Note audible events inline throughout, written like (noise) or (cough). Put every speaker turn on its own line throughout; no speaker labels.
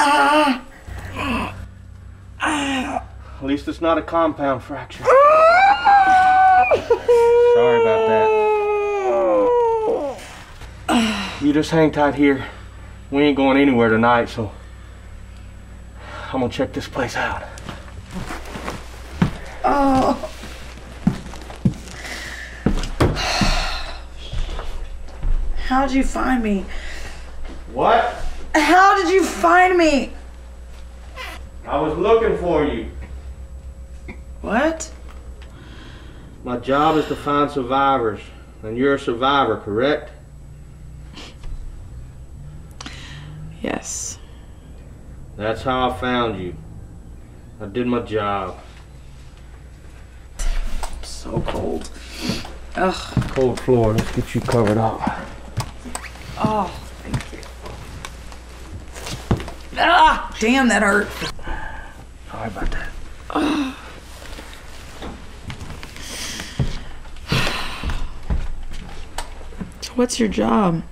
Ah!
At least it's not a compound fracture. Sorry about that. You just hang tight here. We ain't going anywhere tonight, so I'm gonna check this place out.
Oh. (sighs) How'd you find me?
What?
How did you find me?
I was looking for you.
What?
My job is to find survivors, and you're a survivor, correct?
Yes.
That's how I found you. I did my job.
So cold. Ugh.
Cold floor, let's get you covered up.
Oh, thank you. Ah, damn, that hurt.
Sorry about that. (sighs)
So what's your job?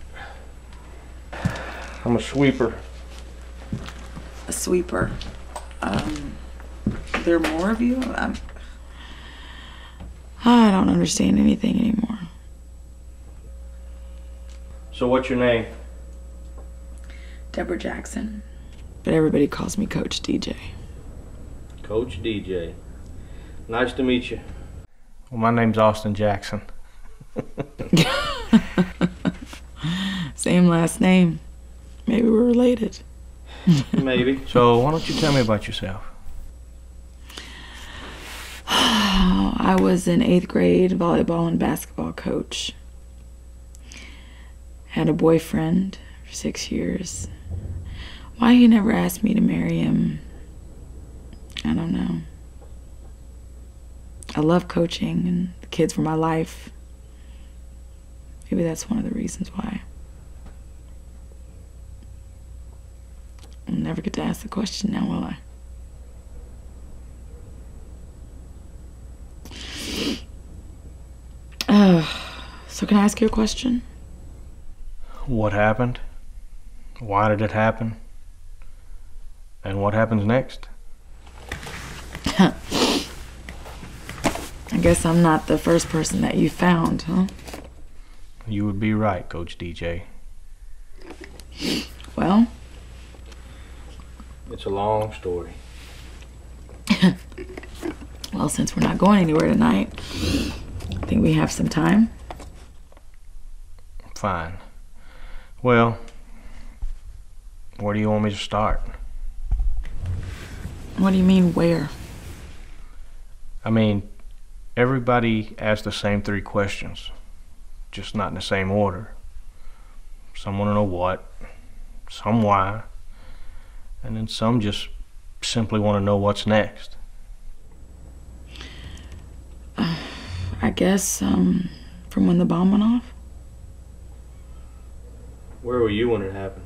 I'm a sweeper.
A sweeper. Um, there are more of you? I'm, (sighs) I don't understand anything anymore.
So what's your name?
Deborah Jackson. But everybody calls me Coach DJ.
Coach DJ. Nice to meet you. Well, my name's Austin Jackson. (laughs)
Same last name. Maybe we're related. (laughs)
Maybe. So why don't you tell me about yourself? (sighs)
I was an eighth grade volleyball and basketball coach. Had a boyfriend for six years. Why he never asked me to marry him, I don't know. I love coaching, and the kids were my life. Maybe that's one of the reasons why. I'll never get to ask the question now, will I? Uh, so can I ask you a question?
What happened? Why did it happen? And what happens next? (laughs)
I guess I'm not the first person that you found, huh?
You would be right, Coach DJ.
Well,
It's a long story. (laughs)
well, since we're not going anywhere tonight, I think we have some time.
Fine. Well, where do you want me to start?
What do you mean, where?
I mean, everybody asks the same three questions, just not in the same order. Some want to know what, some why, and then some just simply want to know what's next. (sighs)
I guess, um, from when the bomb went off?
Where were you when it happened?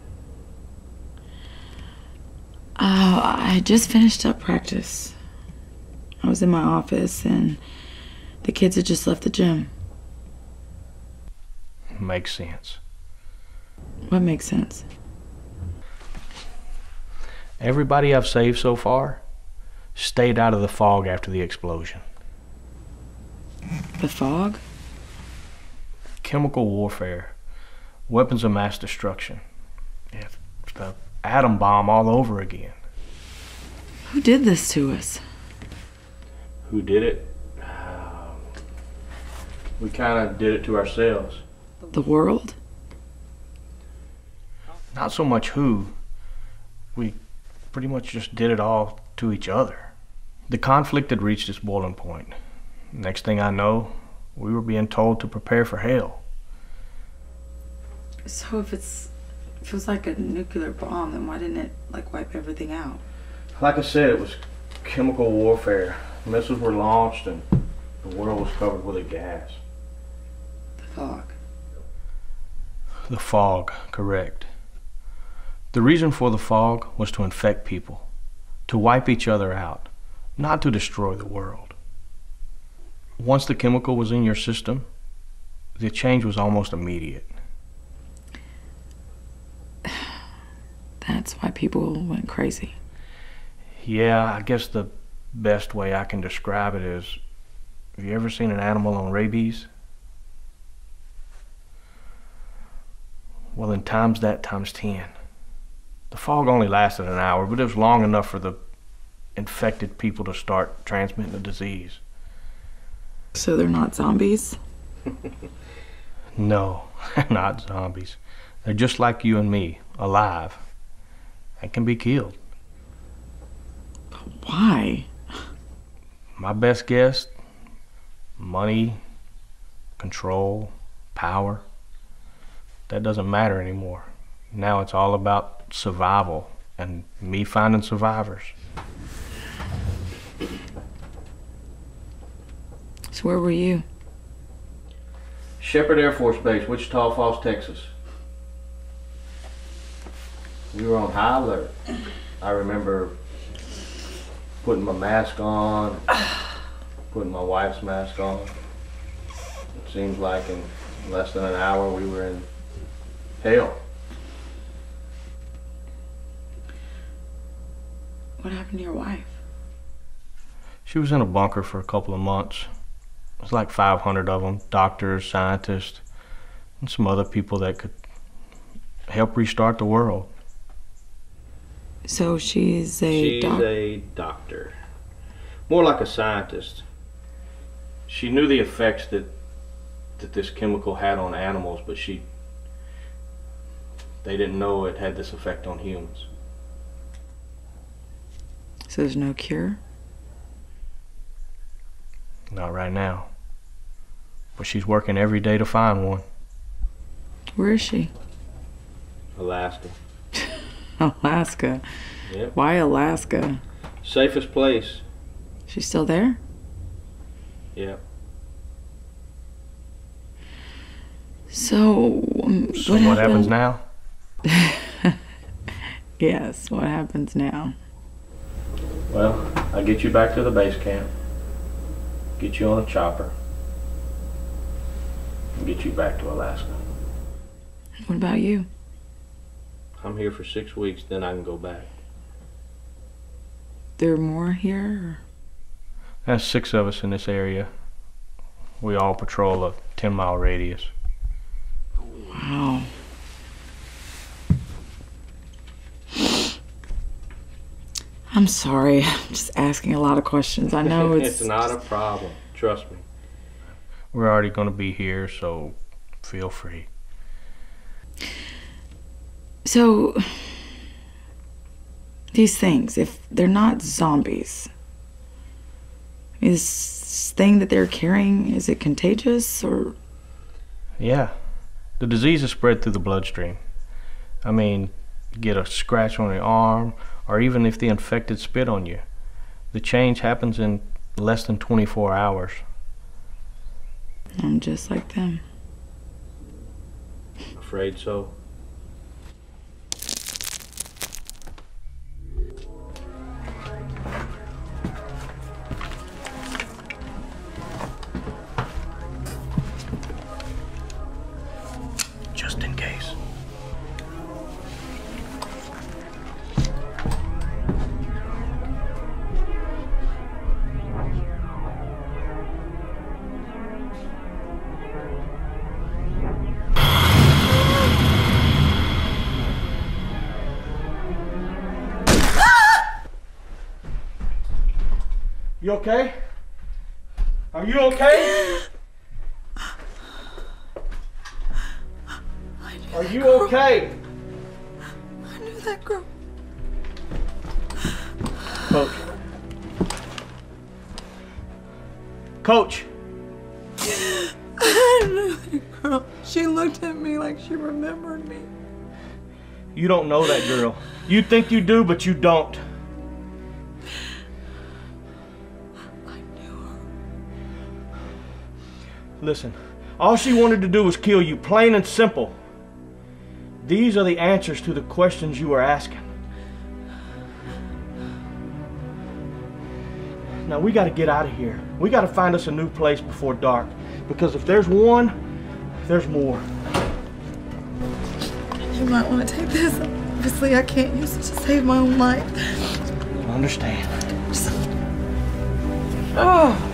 Uh, I just finished up practice. I was in my office and the kids had just left the gym.
Makes sense.
What makes sense?
Everybody I've saved so far stayed out of the fog after the explosion.
The fog?
Chemical warfare, weapons of mass destruction. Yeah, the atom bomb all over again.
Who did this to us?
Who did it? Um, we kind of did it to ourselves.
The world?
Not so much who, we pretty much just did it all to each other. The conflict had reached its boiling point. Next thing I know, we were being told to prepare for hell.
So if it's if it was like a nuclear bomb, then why didn't it like wipe everything out?
Like I said, it was chemical warfare. Missiles were launched and the world was covered with a gas.
The fog.
The fog, correct. The reason for the fog was to infect people, to wipe each other out, not to destroy the world. Once the chemical was in your system, the change was almost immediate.
That's why people went crazy.
Yeah, I guess the best way I can describe it is have you ever seen an animal on rabies? Well, then times that times 10. The fog only lasted an hour, but it was long enough for the infected people to start transmitting the disease.
So they're not zombies? (laughs)
No, (laughs) not zombies. They're just like you and me, alive, and can be killed.
Why?
My best guess money, control, power. That doesn't matter anymore. Now it's all about survival and me finding survivors.
So where were you?
Sheppard Air Force Base, Wichita Falls, Texas. We were on high alert. I remember putting my mask on, putting my wife's mask on. It seems like in less than an hour we were in hell.
What happened to your wife?
She was in a bunker for a couple of months. It was like 500 of them doctors, scientists, and some other people that could help restart the world.
So she's a
She's
doc-
a doctor. More like a scientist. She knew the effects that that this chemical had on animals, but she they didn't know it had this effect on humans.
So there's no cure?
Not right now. But she's working every day to find one.
Where is she?
Alaska. (laughs)
Alaska.
Yep.
Why Alaska?
Safest place.
She's still there?
Yep.
So, um,
So what, happens now? (laughs)
Yes, what happens now?
Well, I get you back to the base camp. Get you on a chopper. And get you back to Alaska.
What about you?
I'm here for six weeks, then I can go back.
There are more here?
That's six of us in this area. We all patrol a 10 mile radius.
Wow. I'm sorry. (laughs) I'm just asking a lot of questions. I know (laughs) it's,
it's not a problem. Trust me. We're already going to be here, so feel free.
So, these things, if they're not zombies, is this thing that they're carrying, is it contagious or
Yeah. The disease is spread through the bloodstream. I mean, get a scratch on your arm, or even if the infected spit on you. The change happens in less than 24 hours.
I'm just like them?
Afraid so. You okay? Are you okay? Are you okay?
I knew that girl.
Coach. Coach.
I knew that girl. She looked at me like she remembered me.
You don't know that girl. You think you do, but you don't. Listen, all she wanted to do was kill you, plain and simple. These are the answers to the questions you are asking. Now we gotta get out of here. We gotta find us a new place before dark. Because if there's one, there's more.
You might want to take this. Obviously, I can't use it to save my own life.
I understand.
Oh.